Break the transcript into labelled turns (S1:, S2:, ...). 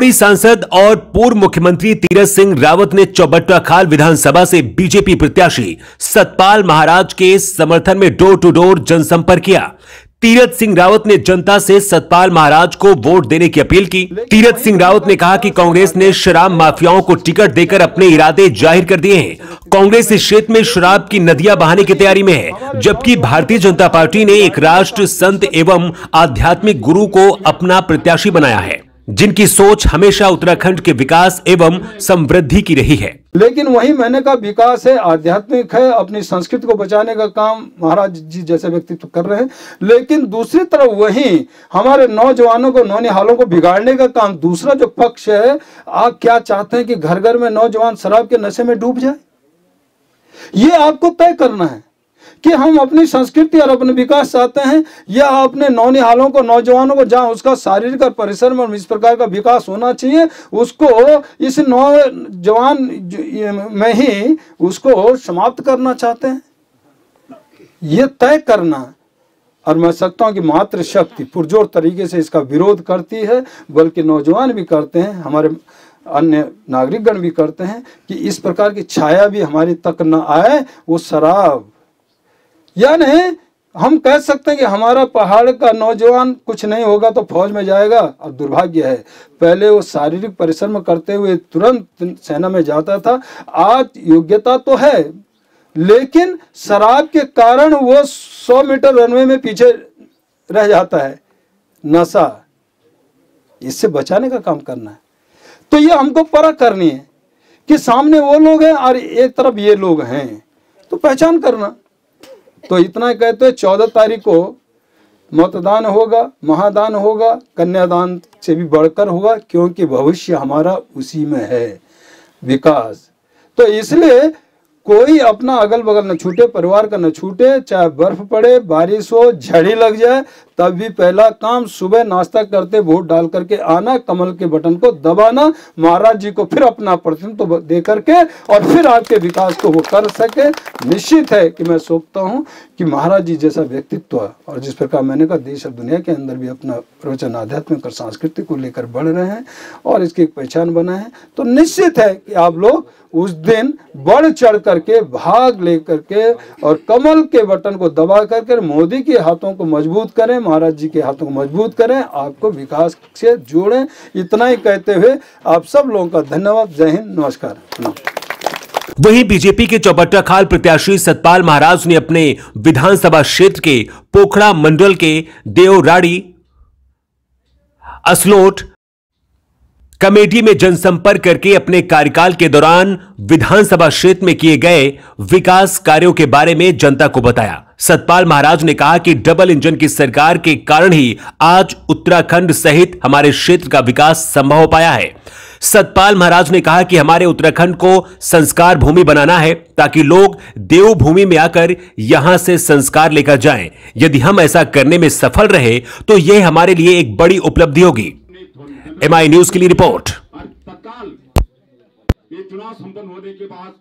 S1: पौड़ी सांसद और पूर्व मुख्यमंत्री तीरथ सिंह रावत ने चौबट्टा खाल विधानसभा से बीजेपी प्रत्याशी सतपाल महाराज के समर्थन में डोर टू डोर जनसंपर्क किया। तीरथ सिंह रावत ने जनता से सतपाल महाराज को वोट देने की अपील की। तीरथ सिंह रावत ने कहा कि कांग्रेस ने शराब माफियाओं को टिकट देकर अपने इरादे ज़ाहिर कर दिए हैं। कांग्रेस इस क्षेत्र में शराब की नदियाँ बहाने की तैयारी में है, जबकि भारतीय जनता पार्टी ने एक राष्ट्र संत एवं आध्यात्मिक गुरु को अपना प्रत्याशी बनाया है। जिनकी सोच हमेशा उत्तराखंड के विकास एवं समृद्धि की रही है।
S2: लेकिन वही मैंने कहा, विकास है, आध्यात्मिक है, अपनी संस्कृति को बचाने का काम महाराज जी जैसे व्यक्तित्व कर रहे हैं। लेकिन दूसरी तरफ़ वही हमारे नौजवानों को, नौनिहालों को बिगाड़ने का काम, दूसरा जो पक्ष है, आप क्या चाहते हैं कि घर घर में नौजवान शराब के नशे में डूब जाए? ये आपको तय करना है। कि हम अपनी संस्कृति और अपने विकास चाहते हैं। या अपने नौनिहालों को, नौजवानों को, जहाँ उसका शारीरिक और परिश्रम और इस प्रकार का विकास होना चाहिए, उसको इस नौजवान में ही उसको समाप्त करना चाहते हैं। ये तय करना, और मैं सकता हूँ कि मात्र शक्ति पुरजोर तरीके से इसका विरोध करती है, बल्कि नौजवान भी करते हैं, हमारे अन्य नागरिकगण भी करते हैं, कि इस प्रकार की छाया भी हमारी तक न आए, वो शराब यानी हम कह सकते हैं कि हमारा पहाड़ का नौजवान कुछ नहीं होगा तो फौज में जाएगा और दुर्भाग्य है। पहले वो शारीरिक परिश्रम करते हुए तुरंत सेना में जाता था। आज योग्यता तो है, लेकिन शराब के कारण वो सौ मीटर रनवे में पीछे रह जाता है। नशा इससे बचाने का काम करना है। तो ये हमको परख करनी है कि सामने वो लोग हैं और एक तरफ़ ये लोग हैं। तो पहचान करना। तो इतना कहते हैं, चौदह तारीख को मतदान होगा, महादान होगा, कन्यादान से भी बढ़कर होगा, क्योंकि भविष्य हमारा उसी में है, विकास। तो इसलिए कोई अपना अगल बगल न छूटे, परिवार का न छूटे, चाहे बर्फ़ पड़े, बारिश हो, झड़ी लग जाए तब भी पहला काम सुबह नाश्ता करते वोट डाल करके आना, कमल के बटन को दबाना, महाराज जी को फिर अपना प्रतिनिधित्व दे करके और फिर आपके विकास को वो कर सके। निश्चित है कि मैं सोचता हूँ कि महाराज जी जैसा व्यक्तित्व और जिस प्रकार मैंने कहा, देश और दुनिया के अंदर भी अपना प्रवचन आध्यात्मिक और सांस्कृतिक को लेकर बढ़ रहे हैं और इसकी एक पहचान बना है। तो निश्चित है कि आप लोग उस दिन बढ़ चढ़ करके, भाग लेकर के और कमल के बटन को दबा करके मोदी के हाथों को मज़बूत करें महाराज जी के हाथों को मज़बूत करें, आपको विकास से जोड़ें। इतना ही कहते हुए आप सब लोगों का धन्यवाद। जय हिंद, नमस्कार।
S1: वहीं बीजेपी के चौबट्टा खाल प्रत्याशी सतपाल महाराज ने अपने विधानसभा क्षेत्र के पोखड़ा मंडल के देवराड़ी असलोट कमेटी में जनसंपर्क करके अपने कार्यकाल के दौरान विधानसभा क्षेत्र में किए गए विकास कार्यों के बारे में जनता को बताया। सतपाल महाराज ने कहा कि डबल इंजन की सरकार के कारण ही आज उत्तराखंड सहित हमारे क्षेत्र का विकास संभव हो पाया है। सतपाल महाराज ने कहा कि हमारे उत्तराखंड को संस्कार भूमि बनाना है ताकि लोग देवभूमि में आकर यहाँ से संस्कार लेकर जाएँ। यदि हम ऐसा करने में सफल रहे तो यह हमारे लिए एक बड़ी उपलब्धि होगी। एमआई न्यूज़ के लिए रिपोर्ट
S3: तत्काल ये चुनाव संपन्न होने के बाद